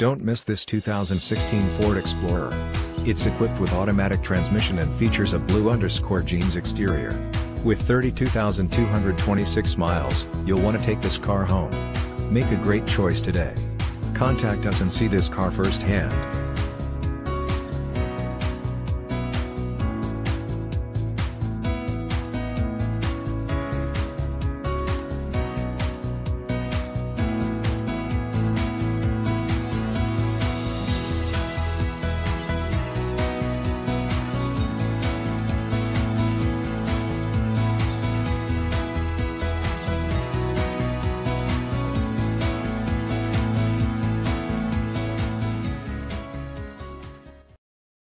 Don't miss this 2016 Ford Explorer. It's equipped with automatic transmission and features a blue underscore jeans exterior. With 32,226 miles, you'll want to take this car home. Make a great choice today. Contact us and see this car firsthand.